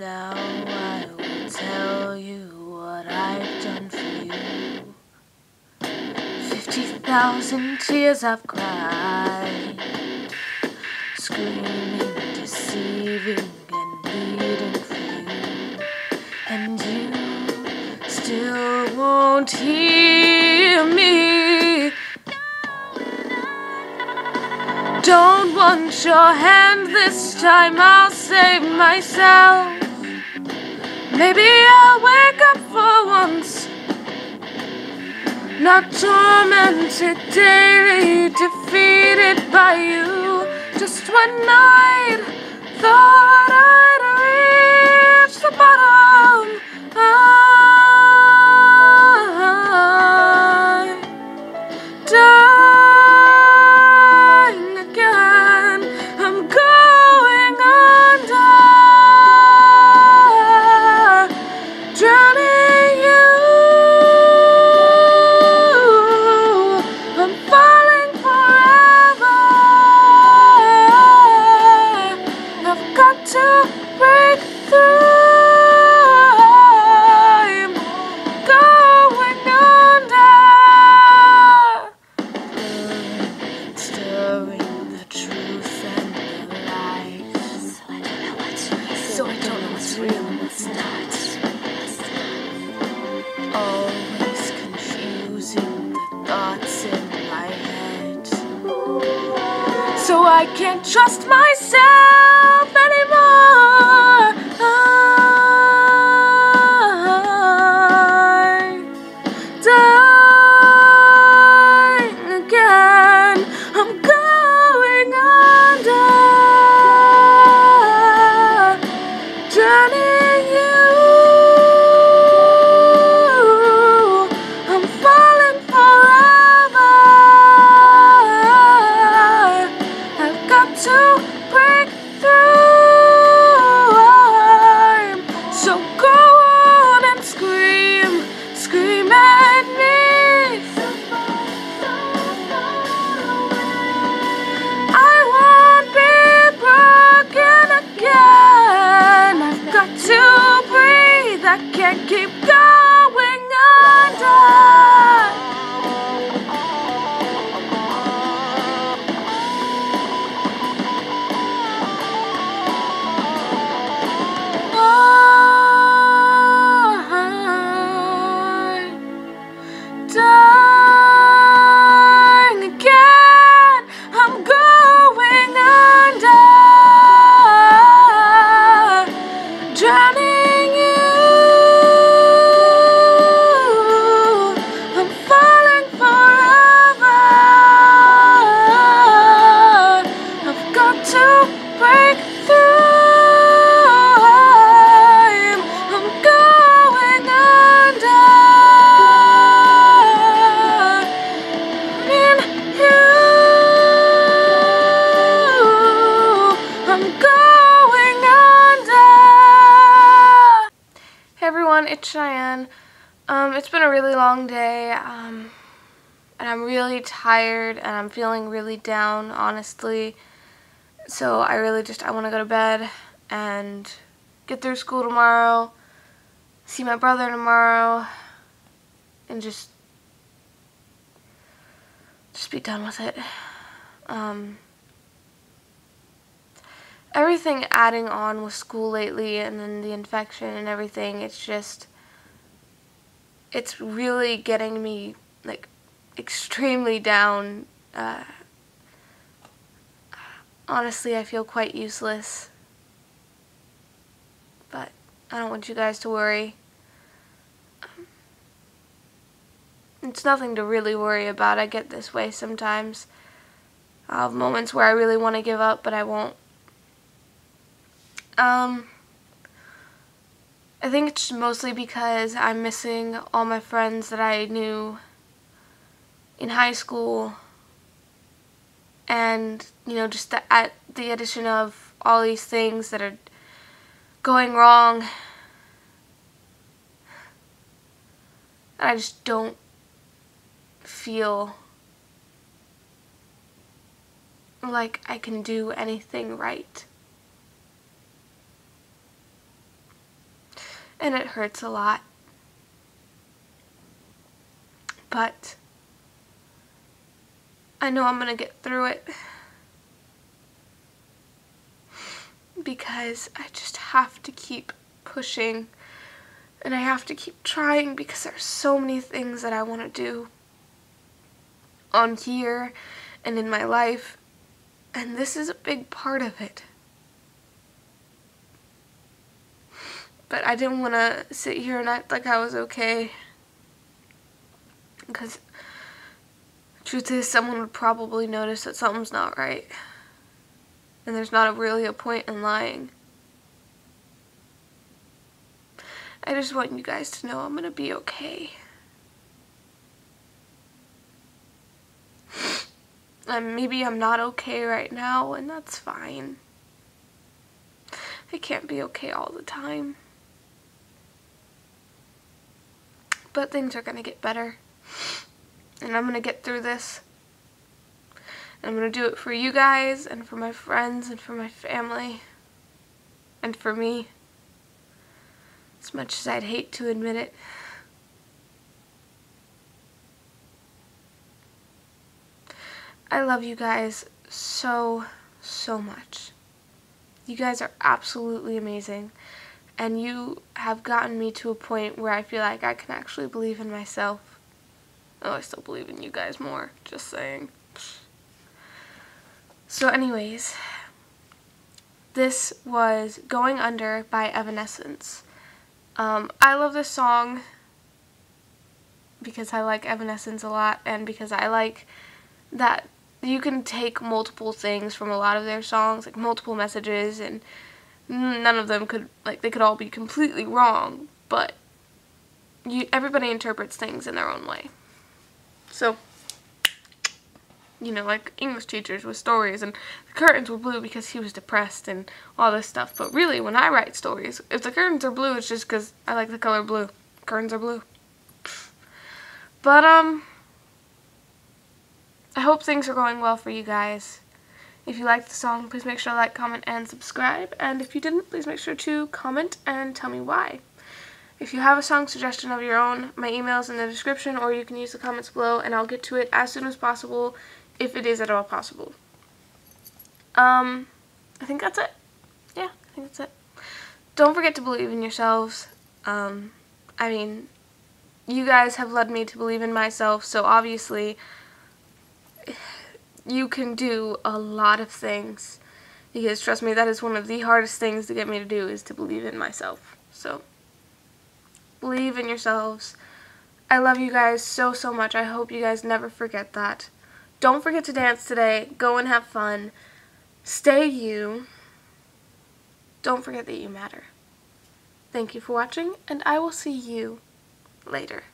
Now I will tell you what I've done for you. Fifty thousand tears I've cried, screaming, deceiving, and bleeding for you. And you still won't hear me. Don't want your hand this time, I'll save myself. Maybe I'll wake up for once. Not tormented daily, defeated by you. Just one night, thought I'd reach I can't trust myself I can't keep going under. It's Cheyenne. Um, it's been a really long day, um, and I'm really tired, and I'm feeling really down, honestly. So I really just, I want to go to bed and get through school tomorrow, see my brother tomorrow, and just, just be done with it. Um, everything adding on with school lately and then the infection and everything, it's just, it's really getting me, like, extremely down. Uh, honestly, I feel quite useless. But I don't want you guys to worry. Um, It's nothing to really worry about. I get this way sometimes. I'll have moments where I really want to give up, but I won't. Um, I think it's mostly because I'm missing all my friends that I knew in high school and you know just the at the addition of all these things that are going wrong I just don't feel like I can do anything right. And it hurts a lot. But I know I'm going to get through it because I just have to keep pushing and I have to keep trying because there's so many things that I want to do on here and in my life and this is a big part of it. But I didn't want to sit here and act like I was okay because truth is someone would probably notice that something's not right and there's not a, really a point in lying. I just want you guys to know I'm going to be okay. And maybe I'm not okay right now, and that's fine. I can't be okay all the time. But things are going to get better. And I'm going to get through this. And I'm going to do it for you guys, and for my friends, and for my family, and for me. As much as I'd hate to admit it. I love you guys so, so much. You guys are absolutely amazing. And you have gotten me to a point where I feel like I can actually believe in myself. Oh, I still believe in you guys more. Just saying. So anyways, this was Going Under by Evanescence. Um, I love this song because I like Evanescence a lot and because I like that you can take multiple things from a lot of their songs, like multiple messages, and none of them could, like, they could all be completely wrong, but you, everybody interprets things in their own way. So, you know, like English teachers with stories, and the curtains were blue because he was depressed and all this stuff. But really, when I write stories, if the curtains are blue, it's just because I like the color blue. Curtains are blue. But, um, I hope things are going well for you guys. If you liked the song, please make sure to like, comment, and subscribe. And if you didn't, please make sure to comment and tell me why. If you have a song suggestion of your own, my email is in the description, or you can use the comments below, and I'll get to it as soon as possible, if it is at all possible. Um, I think that's it. Yeah, I think that's it. Don't forget to believe in yourselves. Um, I mean, you guys have led me to believe in myself, so obviously you can do a lot of things. Because trust me that is one of the hardest things to get me to do is to believe in myself. So believe in yourselves. I love you guys so so much. I hope you guys never forget that. Don't forget to dance today. Go and have fun. Stay you. Don't forget that you matter. Thank you for watching and I will see you later